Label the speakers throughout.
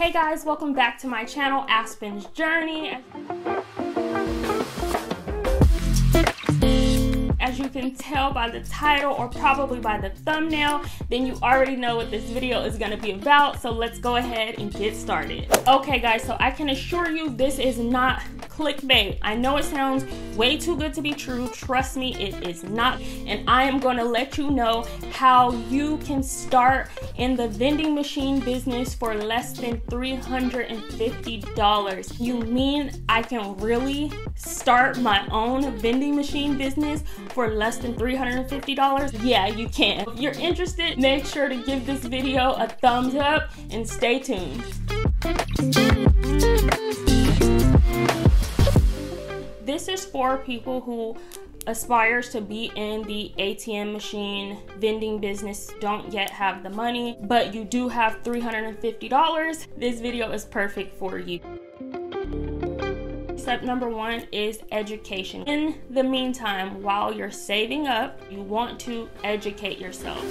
Speaker 1: Hey guys, welcome back to my channel, Aspen's Journey. as you can tell by the title or probably by the thumbnail, then you already know what this video is gonna be about. So let's go ahead and get started. Okay guys, so I can assure you this is not clickbait. I know it sounds way too good to be true. Trust me, it is not. And I am gonna let you know how you can start in the vending machine business for less than $350. You mean I can really start my own vending machine business for less than $350? Yeah, you can. If you're interested, make sure to give this video a thumbs up and stay tuned. For people who aspires to be in the ATM machine vending business don't yet have the money but you do have $350 this video is perfect for you Step number one is education. In the meantime, while you're saving up, you want to educate yourself.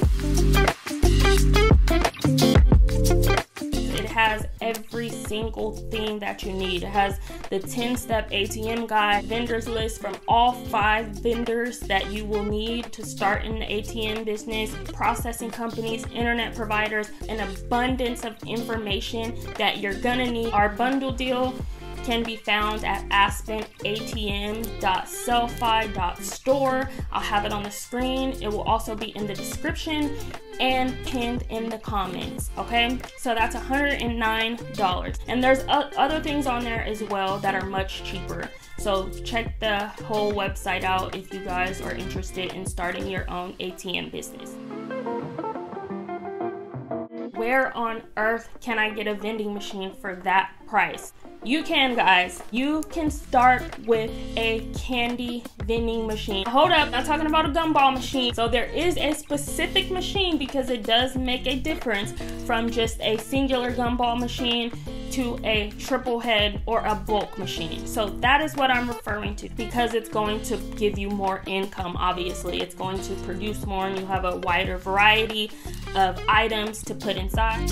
Speaker 1: Has every single thing that you need. It has the 10 step ATM guide, vendors list from all five vendors that you will need to start in the ATM business, processing companies, internet providers, an abundance of information that you're gonna need. Our bundle deal can be found at aspenatm.sellfy.store. I'll have it on the screen. It will also be in the description and pinned in the comments. Okay, so that's $109. And there's other things on there as well that are much cheaper. So check the whole website out if you guys are interested in starting your own ATM business where on earth can I get a vending machine for that price? You can, guys. You can start with a candy vending machine. Hold up, not talking about a gumball machine. So there is a specific machine because it does make a difference from just a singular gumball machine to a triple head or a bulk machine. So that is what I'm referring to because it's going to give you more income, obviously. It's going to produce more and you have a wider variety of items to put inside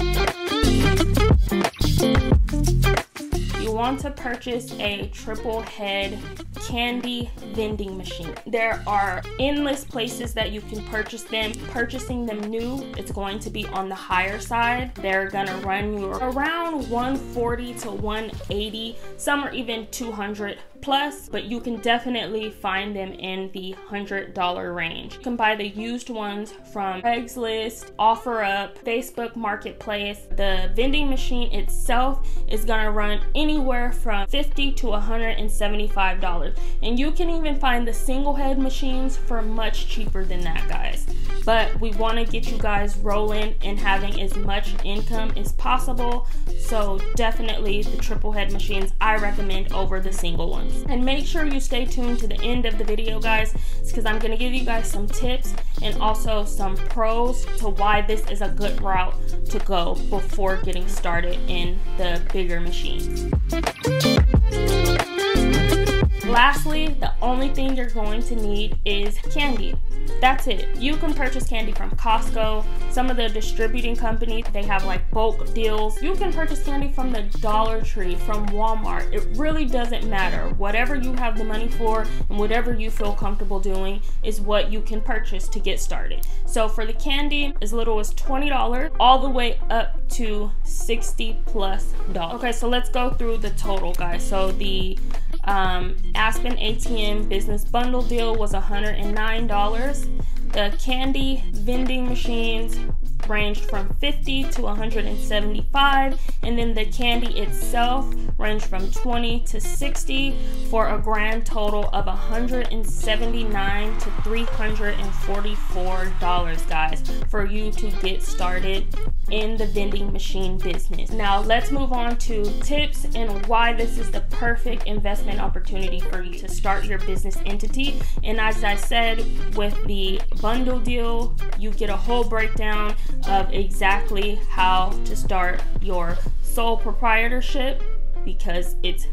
Speaker 1: you want to purchase a triple head candy vending machine. There are endless places that you can purchase them. Purchasing them new, it's going to be on the higher side. They're gonna run you around 140 to 180. Some are even 200 plus, but you can definitely find them in the $100 range. You can buy the used ones from Craigslist, OfferUp, Facebook Marketplace. The vending machine itself is gonna run anywhere from 50 to $175. And you can even find the single head machines for much cheaper than that, guys. But we wanna get you guys rolling and having as much income as possible. So definitely the triple head machines I recommend over the single ones. And make sure you stay tuned to the end of the video, guys, because I'm going to give you guys some tips and also some pros to why this is a good route to go before getting started in the bigger machines. Lastly, the only thing you're going to need is candy. That's it. You can purchase candy from Costco, some of the distributing companies, they have like bulk deals. You can purchase candy from the Dollar Tree, from Walmart. It really doesn't matter. Whatever you have the money for and whatever you feel comfortable doing is what you can purchase to get started. So for the candy, as little as $20 all the way up to 60 plus dollars. Okay, so let's go through the total, guys. So the um, Aspen ATM business bundle deal was $109. The candy vending machines ranged from 50 to 175 and then the candy itself ranged from 20 to 60 for a grand total of 179 to 344 dollars guys for you to get started in the vending machine business. Now let's move on to tips and why this is the perfect investment opportunity for you to start your business entity. And as i said with the bundle deal you get a whole breakdown of exactly how to start your sole proprietorship because it's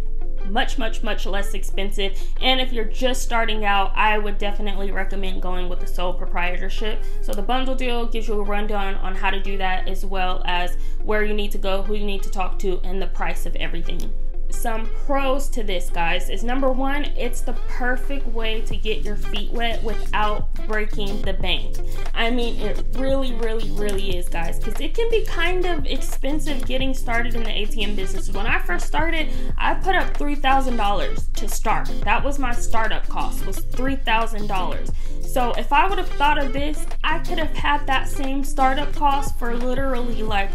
Speaker 1: much, much, much less expensive. And if you're just starting out, I would definitely recommend going with the sole proprietorship. So the bundle deal gives you a rundown on how to do that as well as where you need to go, who you need to talk to, and the price of everything some pros to this, guys, is number one, it's the perfect way to get your feet wet without breaking the bank. I mean, it really, really, really is, guys, because it can be kind of expensive getting started in the ATM business. When I first started, I put up $3,000 to start. That was my startup cost, was $3,000. So if I would have thought of this, I could have had that same startup cost for literally like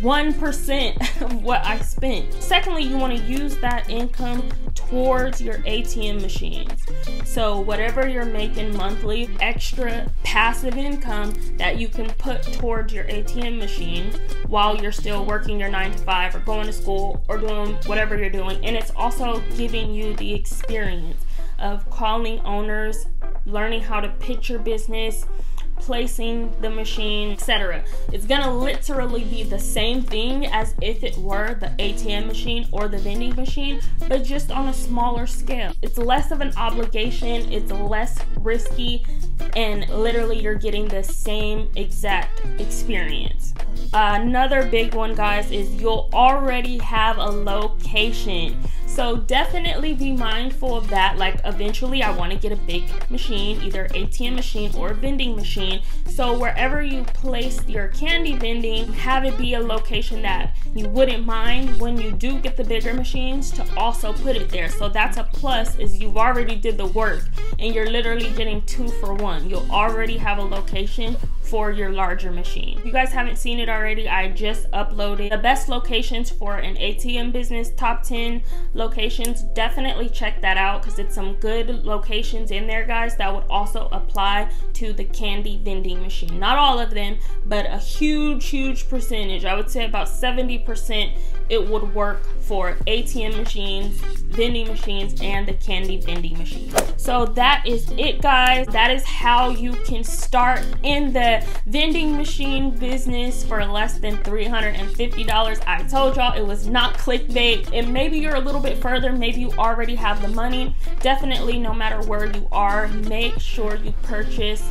Speaker 1: 1% of what I spent. Secondly, you want to use that income towards your ATM machines. So, whatever you're making monthly, extra passive income that you can put towards your ATM machine while you're still working your 9 to 5 or going to school or doing whatever you're doing. And it's also giving you the experience of calling owners, learning how to pitch your business placing the machine, etc. It's gonna literally be the same thing as if it were the ATM machine or the vending machine, but just on a smaller scale. It's less of an obligation, it's less risky, and literally you're getting the same exact experience. Another big one, guys, is you'll already have a location. So definitely be mindful of that. Like eventually I want to get a big machine, either ATM machine or vending machine. So wherever you place your candy vending, have it be a location that you wouldn't mind when you do get the bigger machines to also put it there. So that's a plus is you've already did the work and you're literally getting two for one. You'll already have a location for your larger machine. If you guys haven't seen it already, I just uploaded the best locations for an ATM business, top 10 locations. Definitely check that out because it's some good locations in there, guys, that would also apply to the candy vending machine. Not all of them, but a huge, huge percentage. I would say about 70% it would work for ATM machines, vending machines, and the candy vending machine. So that is it, guys. That is how you can start in the vending machine business for less than $350. I told y'all it was not clickbait. And maybe you're a little bit further, maybe you already have the money. Definitely, no matter where you are, make sure you purchase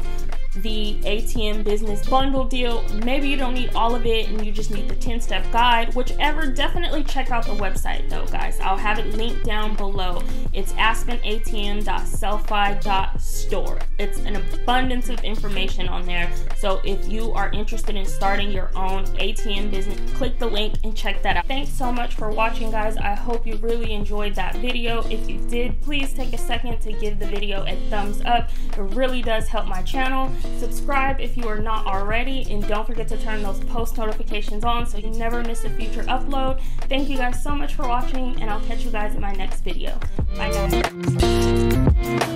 Speaker 1: the ATM business bundle deal. Maybe you don't need all of it and you just need the 10 step guide. Whichever, definitely check out the website though, guys. I'll have it linked down below. It's aspenatm.sellfy.store. It's an abundance of information on there. So if you are interested in starting your own ATM business, click the link and check that out. Thanks so much for watching, guys. I hope you really enjoyed that video. If you did, please take a second to give the video a thumbs up. It really does help my channel. Subscribe if you are not already, and don't forget to turn those post notifications on so you never miss a future upload. Thank you guys so much for watching, and I'll catch you guys in my next video. Bye guys.